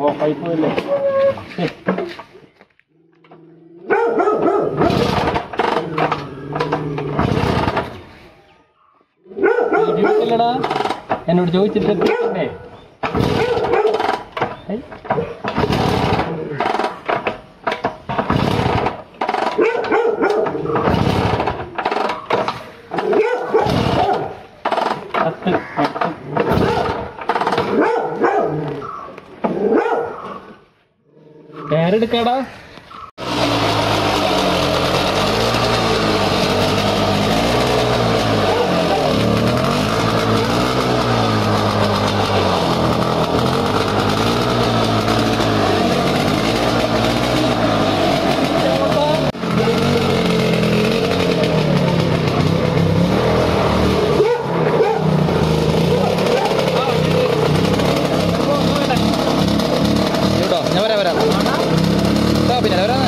ഓഫായി po ulit. എന്നോട് ചോദിച്ചിട്ട് എത്തിക്കണ്ടേ? ഏയ്. കത്ത്, കത്ത്. പേരെടുക്കാടാ കേട്ടോ ഞാൻ വരാം വരാം ആ, പിന്നെ വരാം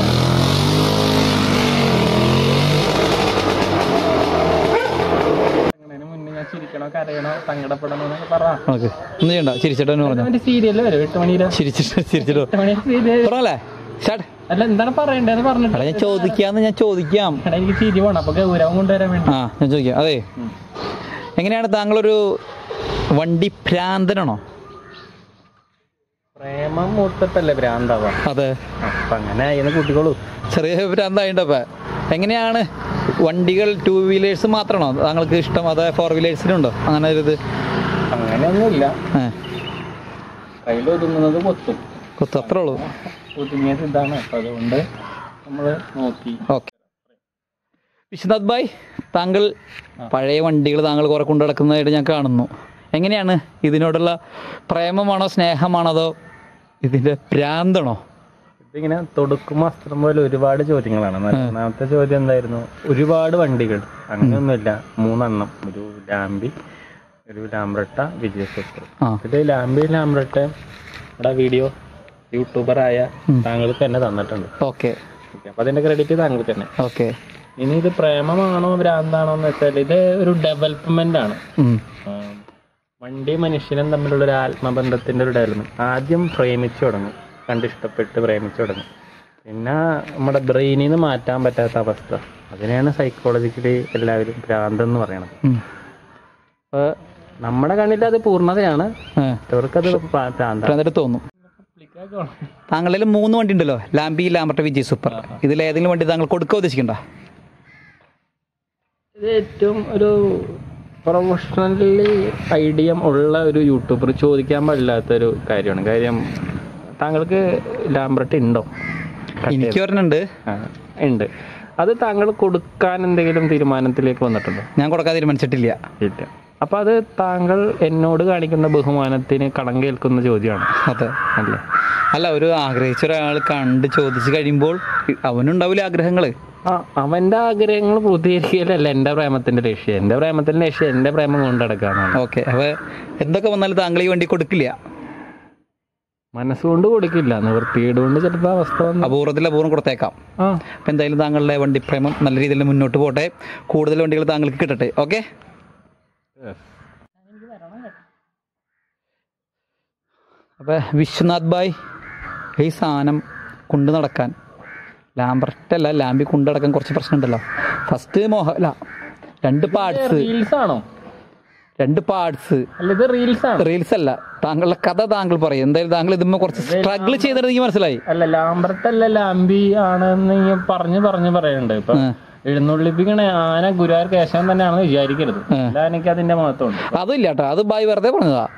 അങ്ങനെ മുന്നേ ഞാൻ ചിരിക്കണോ കരയണോ സങ്കടപ്പെടണോ എന്നൊക്കെ പറ. ഓക്കെ. ഒന്നും ചെയ്യണ്ട. ചിരിച്ചിട്ട് തന്നെ പറഞ്ഞു അവന്റെ സീരിയൽ വരും. എട്ട് മണിയിലെ ചിരിച്ചിട്ട് ചിരിച്ചിട്ടോ മണി സീരിയൽ പറഞ്ഞല്ലേ സ്റ്റാർട്ട് അല്ല എന്താണ് പറയണ്ടേന്ന് പറഞ്ഞിട്ട് എടാ ഞാൻ ചോദിക്കാന്ന് ഞാൻ ചോദിക്കാം. എടാ എനിക്ക് ചിരി വേണം. അപ്പൊ ഗൗരവം കൊണ്ടുവരാൻ വേണ്ടി. ആ ഞാൻ ചോദിക്കാം. അതെ. എങ്ങനെയാണ് താങ്കളൊരു വണ്ടി ഭ്രാന്തനാണോ? പ്രേമം മൂത്തപ്പല്ലേ ഭ്രാന്താവാ? അതെ. അപ്പൊ അങ്ങനെ കുട്ടികളൂ ചെറിയ ഭ്രാന്തായിട്ടപ്പ എങ്ങനെയാണ് വണ്ടികൾ ടൂ വീലേഴ്സ് മാത്രമാണോ? താങ്കൾക്ക് ഇഷ്ടം അതായത് ഫോർ വീലേഴ്സിനുണ്ടോ അങ്ങനെ ഒരു ഇത്? അങ്ങനെയൊന്നുമില്ല. കയ്യിലൊതുങ്ങുന്നത് കൊത്തും. കൊത്തും അത്രേ ഉള്ളൂ. ഒതുങ്ങിയത് ഇതാണ്. അപ്പൊ അതുകൊണ്ട് നമ്മൾ നോക്കി. ഓക്കെ. വിശ്വനാഥ് ഭായ് താങ്കൾ പഴയ വണ്ടികൾ താങ്കൾ കുറെ കൊണ്ടു നടക്കുന്നതായിട്ട് ഞാൻ കാണുന്നു. എങ്ങനെയാണ്? ഇതിനോടുള്ള പ്രേമമാണോ സ്നേഹമാണോ അതോ ഇതിന്റെ ഭ്രാന്താണോ? ഇതിങ്ങനെ തൊടുക്കും വസ്ത്രം പോലെ ഒരുപാട് ചോദ്യങ്ങളാണ്. ഒന്നാമത്തെ ചോദ്യം എന്തായിരുന്നു? ഒരുപാട് വണ്ടികൾ. അങ്ങനെയൊന്നുമില്ല. മൂന്നെണ്ണം. ഒരു ലാംബി ഒരു ലാംബ്രട്ട വിജയ സൂപ്പർ ആ. ഇതിൽ ലാംബി ലാംബ്രട്ട ഇവിടെ വീഡിയോ യൂട്യൂബറായ താങ്കൾക്ക് തന്നെ തന്നിട്ടുണ്ട്. ഓക്കെ. ഓക്കേ, അപ്പൊ അതിന്റെ ക്രെഡിറ്റ് താങ്കൾക്ക് തന്നെ. ഓക്കെ. ഇനി ഇത് പ്രേമമാണോ ഭ്രാന്താണോ എന്ന് വെച്ചാൽ ഇത് ഒരു ഡെവലപ്മെന്റ് ആണ്. വണ്ടി മനുഷ്യനും തമ്മിലുള്ള ഒരു ആത്മബന്ധത്തിന്റെ ഒരു ഡെവലപ്മെന്റ് ആദ്യം പ്രേമിച്ചു തുടങ്ങും. കണ്ടിഷ്ടപ്പെട്ട് പ്രേമിച്ചു തുടങ്ങും. പിന്നെ നമ്മുടെ ബ്രെയിനിൽ നിന്ന് മാറ്റാൻ പറ്റാത്ത അവസ്ഥ. അതിനെയാണ് സൈക്കോളജിക്കലി എല്ലാവരും ഭ്രാന്തെന്ന് പറയണത്. അപ്പൊ നമ്മുടെ കണ്ണിൽ അത് പൂർണതയാണ്. മറ്റവർക്കത് പ്രാ- ഭ്രാന്താണ്. തോന്നും. താങ്കളിൽ മൂന്ന് വണ്ടി ഉണ്ടല്ലോ ലാംബി ലാംബർട്ട വിജയ് സൂപ്പർ. ഇതിൽ ഏതെങ്കിലും വണ്ടി താങ്കൾ കൊടുക്കുക ഉദ്ദേശിക്കണ്ട? ഇത് ഏറ്റവും ഒരു പ്രൊഫഷണലി ഐഡിയ ഉള്ള ഒരു യൂട്യൂബർ ചോദിക്കാൻ പാടില്ലാത്ത ഒരു കാര്യമാണ്. കാര്യം താങ്കൾക്ക് ലാംബ്രട്ട് ഉണ്ടോ? എനിക്ക് ഒരെണ്ണുണ്ട് ഉണ്ട്. അത് താങ്കൾ കൊടുക്കാൻ എന്തെങ്കിലും തീരുമാനത്തിലേക്ക് വന്നിട്ടുണ്ടോ? ഞാൻ കൊടുക്കാൻ തീരുമാനിച്ചിട്ടില്ല. ഇല്ല. അപ്പൊ അത് താങ്കൾ എന്നോട് കാണിക്കുന്ന ബഹുമാനത്തിന് കടം കേൾക്കുന്ന ചോദ്യമാണ്. അതെ. അല്ലേ? അല്ല ഒരു ആഗ്രഹിച്ച ഒരാൾ കണ്ട് ചോദിച്ചു കഴിയുമ്പോൾ അവനുണ്ടാവില്ല ആഗ്രഹങ്ങൾ ആ അവന്റെ ആഗ്രഹങ്ങൾ പൂർത്തീകരിക്കലല്ല എന്റെ പ്രേമത്തിന്റെ ലക്ഷ്യം. എന്റെ പ്രേമത്തിന്റെ ലക്ഷ്യം എന്റെ പ്രേമം കൊണ്ടടക്കാനാണ്. ഓക്കെ അപ്പൊ എന്തൊക്കെ വന്നാലും താങ്കൾ ഈ വണ്ടി കൊടുക്കില്ല. മനസ്സുകൊണ്ട് കൊടുക്കില്ല. നിവൃത്തിയുടെ കൊണ്ട് ചിലപ്പോൾ അവസ്ഥ അപൂർവത്തിൽ അപൂർവം കൊടുത്തേക്കാം. അപ്പം എന്തായാലും താങ്കളുടെ വണ്ടി പ്രേമം നല്ല രീതിയിൽ മുന്നോട്ട് പോട്ടെ. കൂടുതൽ വണ്ടികൾ താങ്കൾക്ക് കിട്ടട്ടെ. ഓക്കെ? അപ്പം വിശ്വനാഥ് ബായ് ഈ സാധനം കൊണ്ട് നടക്കാൻ. ലാംബർട്ട് അല്ല ലാമ്പി കൊണ്ടടക്കാൻ കുറച്ച് പ്രശ്നമുണ്ടല്ലോ. ഫസ്റ്റ് മോഹ അല്ല രണ്ട് പാർട്സ് ആണോ? രണ്ട് പാർട്സ് റീൽസ് അല്ല. താങ്കളുടെ കഥ താങ്കൾ പറയും. എന്തായാലും താങ്കൾ ഇതുമ്പോ കുറച്ച് സ്ട്രഗിൾ ചെയ്തിട്ട് എനിക്ക് മനസ്സിലായി. അല്ല ലാംബർട്ടല്ല ലാംബി ആണെന്ന് പറഞ്ഞു പറഞ്ഞു ഇപ്പൊ ആ. എഴുന്നള്ളിപ്പിക്കണ ആന ഗുരുവായൂർ കേശവൻ തന്നെയാണെന്ന് വിചാരിക്കരുത്. എനിക്ക് അതിന്റെ മഹത്വമുണ്ട്. അതില്ല കേട്ടോ അത് ബായി വെറുതെ പറഞ്ഞതാ.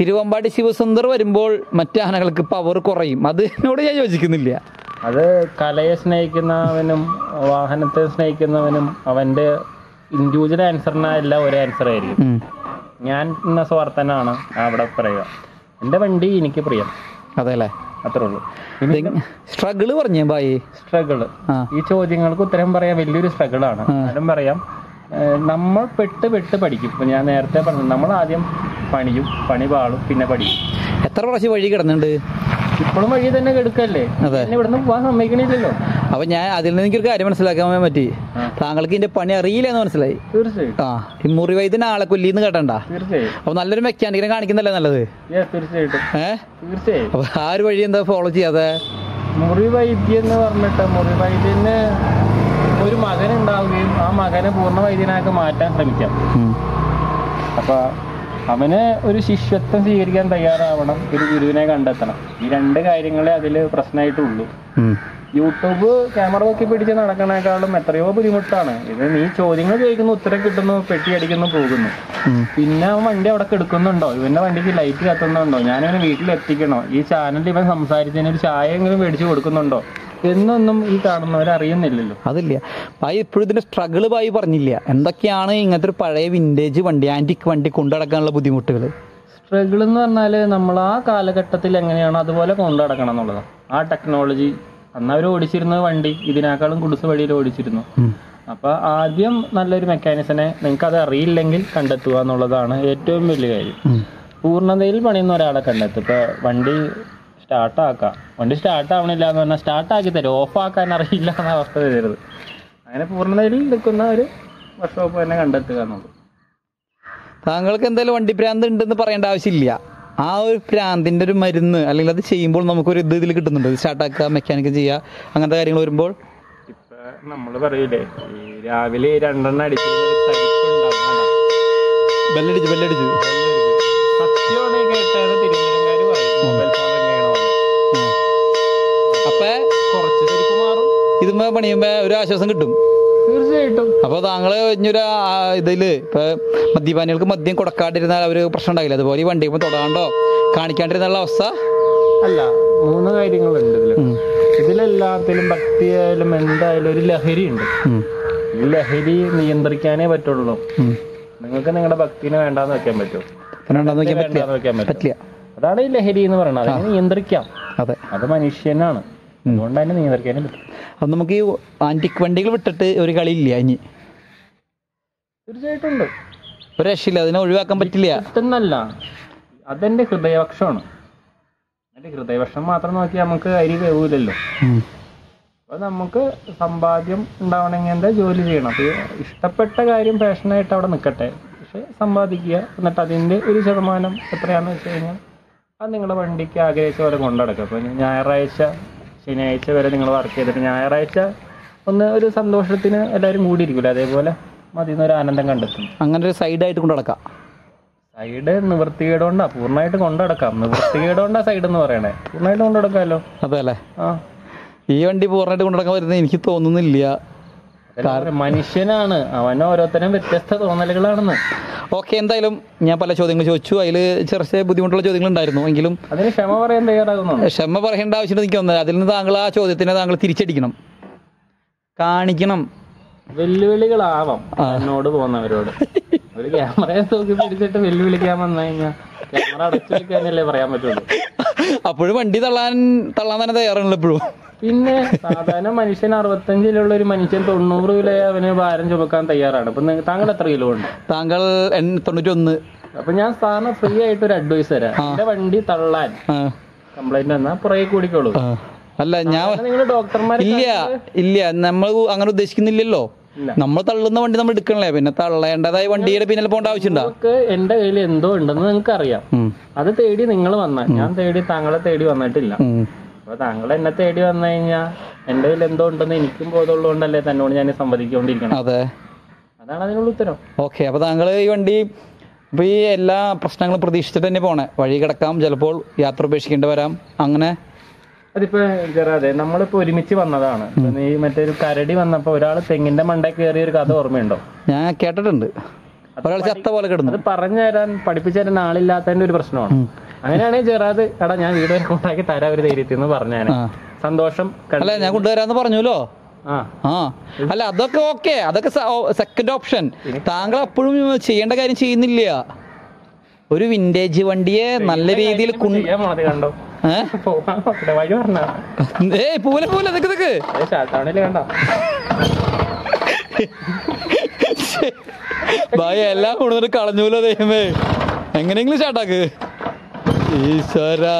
തിരുവമ്പാടി ശിവസുന്ദർ വരുമ്പോൾ മറ്റാനകൾക്ക് പവർ കുറയും. അതിനോട് ഞാൻ യോജിക്കുന്നില്ല. അത് കലയെ സ്നേഹിക്കുന്നവനും വാഹനത്തെ സ്നേഹിക്കുന്നവനും അവന്റെ ഇൻഡിവിജ്വൽ ആൻസറിനല്ല ഒരു ആൻസർ ആയിരിക്കും. ഞാൻ ഇന്ന സ്വാർത്ഥനാണ്. അവിടെ പറയുക. എന്റെ വണ്ടി എനിക്ക് പ്രിയം. അതെല്ലേ? അത്രേ ഉള്ളൂ. സ്ട്രഗിൾ പറഞ്ഞേ ബായി? സ്ട്രഗിൾ ഈ ചോദ്യങ്ങൾക്ക് ഉത്തരം പറയാൻ വലിയൊരു സ്ട്രഗിളാണ് എന്നാലും പറയാം നമ്മൾ പെട്ട് പെട്ട് പഠിക്കും. ഇപ്പൊ ഞാൻ നേരത്തെ പറഞ്ഞു നമ്മൾ ആദ്യം പണിയും പണി പാളും പിന്നെ പഠിക്കും. എത്ര പ്രാവശ്യം വഴി കിടന്നുണ്ട്? ഇപ്പോഴും വഴി തന്നെ കെടുക്കല്ലേ? ഇവിടുന്ന് പോകാൻ സമ്മതിക്കണില്ലല്ലോ. അപ്പൊ ഞാൻ അതിൽ നിന്ന് എനിക്കൊരു കാര്യം മനസ്സിലാക്കാൻ പറ്റി. താങ്കൾക്ക് ഇതിന്റെ പണി അറിയില്ല എന്ന് മനസ്സിലായി ആ ഈ മുറിവൈദ്യന് ആളെ കൊല്ലിന്ന് കേട്ടണ്ട? തീർച്ചയായും. അപ്പൊ നല്ലൊരു മെക്കാനിക്കിനെ കാണിക്കുന്നല്ലേ നല്ലത്? യെസ് തീർച്ചയായിട്ടും. ഏ? തീർച്ചയായും. അപ്പൊ ആ ഒരു വഴി എന്താ ഫോളോ ചെയ്യാതെ മുറി വൈദ്യം എന്ന് പറഞ്ഞിട്ട് ഒരു മകൻ ഉണ്ടാവുകയും ആ മകനെ പൂർണ വൈദ്യനാക്കി മാറ്റാൻ ശ്രമിക്കാം. അപ്പൊ അവന് ഒരു ശിഷ്യത്വം സ്വീകരിക്കാൻ തയ്യാറാവണം. ഒരു ഗുരുവിനെ കണ്ടെത്തണം. ഈ രണ്ട് കാര്യങ്ങളെ അതിൽ പ്രശ്നമായിട്ടുള്ളൂ. യൂട്യൂബ് ക്യാമറ നോക്കി പിടിച്ച് നടക്കണേക്കാളും എത്രയോ ബുദ്ധിമുട്ടാണ്. ഇത് നീ ചോദ്യങ്ങൾ ചോദിക്കുന്നു ഉത്തരം കിട്ടുന്നു പെട്ടി അടിക്കുന്നു പോകുന്നു. പിന്നെ അവൻ വണ്ടി അവിടെ കെടുക്കുന്നുണ്ടോ? ഇവന്റെ വണ്ടിക്ക് ലൈറ്റ് കത്തുന്നുണ്ടോ? ഞാനിവനെ വീട്ടിൽ എത്തിക്കണോ? ഈ ചാനലിൽ ഇവൻ സംസാരിച്ചതിന് ഒരു ചായ എങ്കിലും മേടിച്ചു കൊടുക്കുന്നുണ്ടോ? എന്നൊന്നും ഈ കാണുന്നവർ അറിയുന്നില്ലല്ലോ. അതില്ല. ഭായി ഇപ്പോഴും ഇതിന്റെ സ്ട്രഗിൾ ഭായി പറഞ്ഞില്ല. എന്തൊക്കെയാണ് ഇങ്ങനത്തെ ഒരു പഴയ വിന്റേജ് വണ്ടി ആന്റിക് വണ്ടി കൊണ്ടുനടക്കാനുള്ള ബുദ്ധിമുട്ടുകൾ സ്ട്രഗിൾ എന്ന് പറഞ്ഞാൽ നമ്മൾ ആ കാലഘട്ടത്തിൽ എങ്ങനെയാണോ അതുപോലെ കൊണ്ടു നടക്കണം എന്നുള്ളതാണ്. ആ ടെക്നോളജി അന്ന് അവർ ഓടിച്ചിരുന്ന വണ്ടി. ഇതിനേക്കാളും കുടുസ് വഴിയിൽ ഓടിച്ചിരുന്നു. അപ്പൊ ആദ്യം നല്ലൊരു മെക്കാനിസിനെ നിങ്ങൾക്ക് അത് അറിയില്ലെങ്കിൽ കണ്ടെത്തുക എന്നുള്ളതാണ് ഏറ്റവും വലിയ കാര്യം. പൂർണതയിൽ പണിയുന്ന ഒരാളെ കണ്ടെത്തും ഇപ്പൊ വണ്ടി സ്റ്റാർട്ട് ആക്കാം. വണ്ടി സ്റ്റാർട്ട് ആവണില്ല എന്ന് പറഞ്ഞാൽ സ്റ്റാർട്ട് ആക്കി തരും. ഓഫ് ആക്കാൻ അറിയില്ല എന്ന അവസ്ഥ വരരുത്. അങ്ങനെ പൂർണതയിൽ നിൽക്കുന്ന ഒരു വർക്ക്ഷോപ്പ് തന്നെ കണ്ടെത്തുക എന്നുള്ളത് താങ്കൾക്ക് എന്തായാലും വണ്ടി ഭ്രാന്ത് ഉണ്ടെന്ന് പറയേണ്ട ആവശ്യമില്ല. ആ ഒരു പ്രാന്തിന്റെ ഒരു മരുന്ന് അല്ലെങ്കിൽ അത് ചെയ്യുമ്പോൾ നമുക്കൊരു ഇത് ഇതിൽ കിട്ടുന്നുണ്ട്. സ്റ്റാർട്ടാക്കുക മെക്കാനിക്ക് ചെയ്യുക അങ്ങനത്തെ കാര്യങ്ങൾ വരുമ്പോൾ ഇപ്പൊ നമ്മൾ പറയൂലേ ഈ രാവിലെ രണ്ടെണ്ണം അടിക്കുന്ന ഒരു തരിപ്പ്? ബെല്ലടിച്ച് ബെല്ലടിച്ച്. സത്യമാണ് ഈ കേട്ടത് തിരുവനന്തപുരംകാര് പറയും മൊബൈൽ ഫോൺ എങ്ങനെയാണോ അപ്പൊ കുറച്ച് തരിപ്പ് മാറും. ഇതുമ്പോ പണിയുമ്പോ ഒരു ആശ്വാസം കിട്ടും. തീർച്ചയായിട്ടും. അപ്പൊ താങ്കൾ ഇനിയൊരു ഇതിൽ ഇപ്പൊ മദ്യപാനികൾക്ക് മദ്യം കൊടുക്കാണ്ടിരുന്നാൽ അവർ പ്രശ്നം ഉണ്ടാകില്ല അതുപോലെ ഈ വണ്ടി തൊടാണ്ടോ? കാണിക്കാണ്ടിരുന്നുള്ള അവസ്ഥ? അല്ല മൂന്ന് കാര്യങ്ങളുണ്ട് ഇതിൽ. ഇതിലെല്ലാത്തിലും ഭക്തിയായാലും എന്തായാലും ഒരു ലഹരി ഉണ്ട് ഈ ലഹരി നിയന്ത്രിക്കാനേ പറ്റുള്ളൂ. നിങ്ങൾക്ക് നിങ്ങളുടെ ഭക്തിനെ വേണ്ടാന്ന് വെക്കാൻ വേണ്ടാന്ന് പറ്റും പറ്റില്ല. അതാണ് ഈ ലഹരി എന്ന് പറയുന്നത്. അതിനെ നിയന്ത്രിക്കാം. അത് മനുഷ്യനാണ്. അതുകൊണ്ട് തന്നെ നിയന്ത്രിക്കാനും പറ്റും. അത് നമുക്ക് ഈ ആന്റിക് വണ്ടികൾ വിട്ടിട്ട് ഒരു കളി ഇല്ല ഇനി തീർച്ചയായിട്ടും ഉണ്ട്. ഒരു രക്ഷയില്ല അതിനെ ഒഴിവാക്കാൻ പറ്റില്ല. ഇതെന്നല്ല അതെന്റെ ഹൃദയപക്ഷമാണ് എന്റെ ഹൃദയപക്ഷം മാത്രം നോക്കി നമുക്ക് അരി വേവൂലല്ലോ. അപ്പൊ നമുക്ക് സമ്പാദ്യം ഉണ്ടാവണമെങ്കിൽ എന്താ ജോലി ചെയ്യണം. അപ്പൊ ഇഷ്ടപ്പെട്ട കാര്യം പാഷനായിട്ട് അവിടെ നിൽക്കട്ടെ. പക്ഷെ സമ്പാദിക്കുക എന്നിട്ട് അതിന്റെ ഒരു ശതമാനം എത്രയാണെന്ന് വെച്ച് കഴിഞ്ഞാൽ അത് നിങ്ങളുടെ വണ്ടിക്ക് ആഗ്രഹിച്ച പോലെ കൊണ്ടുനടക്കുക അപ്പൊ ഞായറാഴ്ച ശനിയാഴ്ച വരെ നിങ്ങൾ വർക്ക് ചെയ്തിട്ട് ഞായറാഴ്ച ഒന്ന് ഒരു സന്തോഷത്തിന് എല്ലാവരും കൂടിയിരിക്കില്ല അതേപോലെ മതി ഒരു ആനന്ദം കണ്ടെത്തും. അങ്ങനെ ഒരു സൈഡായിട്ട് കൊണ്ട് നടക്കാം. സൈഡ് നിവൃത്തികേടുകൊണ്ടാ പൂർണമായിട്ട് കൊണ്ടുനടക്കാം നിവൃത്തികേടുകൊണ്ടാ സൈഡ് എന്ന് പറയണേ. പൂർണമായിട്ട് കൊണ്ടുനടക്കാമല്ലോ അതെ അല്ലേ? ആ. ഈ വണ്ടി പൂർണമായിട്ട് കൊണ്ടടക്കാൻ വരുന്നത് എനിക്ക് തോന്നുന്നില്ല. മനുഷ്യനാണ്. അവൻ ഓരോരുത്തരും വ്യത്യസ്ത തോന്നലുകളാണെന്ന്. ഓക്കെ എന്തായാലും ഞാൻ പല ചോദ്യങ്ങൾ ചോദിച്ചു. അതിൽ ചെറിയ ബുദ്ധിമുട്ടുള്ള ചോദ്യങ്ങൾ ഉണ്ടായിരുന്നു. എങ്കിലും അതിന് ക്ഷമ പറയാൻ തയ്യാറാകുന്നു ക്ഷമ പറയേണ്ട ആവശ്യം എനിക്ക് തോന്നുന്നത് അതിൽ നിന്ന് താങ്കൾ ആ ചോദ്യത്തിനെ താങ്കൾ തിരിച്ചടിക്കണം. കാണിക്കണം. വെല്ലുവിളികളാവാം എന്നോട് പോകുന്നവരോട് ഒരു ക്യാമറയെ തൂക്കി പിടിച്ചിട്ട് വെല്ലുവിളിക്കാൻ വന്നു കഴിഞ്ഞാൽ ക്യാമറ അടച്ചു വെക്കാനല്ലേ പറയാൻ പറ്റുള്ളൂ. അപ്പോഴും വണ്ടി തള്ളാൻ തള്ളാൻ തന്നെ തയ്യാറാണല്ലോ എപ്പോഴും പിന്നെ സാധാരണ മനുഷ്യൻ അറുപത്തഞ്ചിലുള്ള ഒരു മനുഷ്യൻ തൊണ്ണൂറ് കിലോ അവന് ഭാരം ചുമക്കാൻ തയ്യാറാണ്. അപ്പൊ താങ്കൾ എത്ര കിലോ ഉണ്ട്? താങ്കൾ തൊണ്ണൂറ്റൊന്ന് അപ്പൊ ഞാൻ സാറിന് ഫ്രീ ആയിട്ട് ഒരു അഡ്വൈസ് തരാം. എന്റെ വണ്ടി തള്ളാൻ. കംപ്ലൈന്റ് വന്നാൽ പുറകെ കൂടിക്കോളൂ. അല്ല ഞാൻ ഇല്ല ഇല്ല നമ്മൾ അങ്ങനെ ഉദ്ദേശിക്കുന്നില്ലല്ലോ. നമ്മൾ തള്ളുന്ന വണ്ടി നമ്മൾ എടുക്കണല്ലേ? പിന്നെ തള്ളേണ്ടതായി വണ്ടിയുടെ പിന്നിൽ പോകേണ്ട ആവശ്യമുണ്ടോ? എന്റെ കയ്യിൽ എന്തോ ഉണ്ടെന്ന് നിങ്ങൾക്ക് അറിയാം അത് തേടി നിങ്ങൾ വന്ന ഞാൻ തേടി താങ്കളെ തേടി വന്നിട്ടില്ല. അപ്പൊ താങ്കൾ എന്നെ തേടി വന്നു കഴിഞ്ഞാൽ എന്റെ കയ്യിൽ എന്തോ ഉണ്ടെന്ന് എനിക്കും ബോധമുള്ളതുകൊണ്ടല്ലേ തന്നോട് ഞാൻ സംവദിക്കൊണ്ടിരിക്കണം അതെ. അതാണ് അതിനുള്ള ഉത്തരം. ഓക്കെ അപ്പൊ താങ്കൾ ഈ വണ്ടി അപ്പൊ ഈ എല്ലാ പ്രശ്നങ്ങളും പ്രതീക്ഷിച്ചിട്ട് തന്നെ പോണേ. വഴി കിടക്കാം ചിലപ്പോൾ യാത്ര ഉപേക്ഷിക്കേണ്ടി വരാം. അങ്ങനെ. അതിപ്പോ ചെറാതെ നമ്മളിപ്പോ ഒരുമിച്ച് വന്നതാണ്. ഈ നീ മറ്റേ ഒരു കരടി വന്നപ്പോ ഒരാൾ തെങ്ങിന്റെ മണ്ടേ കയറിയ ഒരു കഥ ഓർമ്മയുണ്ടോ? ഞാൻ കേട്ടിട്ടുണ്ട്. ഒരാൾ ചത്ത പോലെ കിടന്നു. അത് പറഞ്ഞു തരാൻ പഠിപ്പിച്ചു തരാൻ ആളില്ലാത്തതിന്റെ ഒരു പ്രശ്നമാണ്. അങ്ങനെയാണെങ്കിൽ ചെറാത് എടാ ഞാൻ വീട് വരെ കൊണ്ടാക്കി തരാം ഒരു ധൈര്യത്തിൽ എന്ന് പറഞ്ഞാണ് സന്തോഷം അല്ല ഞാൻ കൊണ്ടുവരാന്ന് പറഞ്ഞല്ലോ ആ. അല്ല അതൊക്കെ ഓക്കെ. അതൊക്കെ സെക്കൻഡ് ഓപ്ഷൻ താങ്കൾ അപ്പോഴും ചെയ്യേണ്ട കാര്യം ചെയ്യുന്നില്ല. ഒരു വിന്റേജ് വണ്ടിയെ നല്ല രീതിയിൽ കൊണ്ട് ഏയ് പൂല പൂല നിക്ക് ഭായ എല്ലാം കൊണ്ടുവന്നിട്ട് കളഞ്ഞൂലോ ദൈവമേ? എങ്ങനെയെങ്കിലും ചാട്ടാക്ക്. ഈശ്വരാ.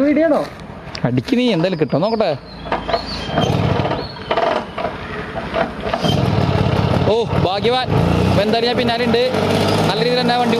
വീഡിയോ അടിക്ക് നീ എന്തായാലും കിട്ടോ? നോക്കട്ടെ. ഓ ഭാഗ്യവാൻ. എന്തായാലും ഞാൻ പിന്നാലുണ്ട് നല്ല രീതിയിൽ തന്നെ വണ്ടി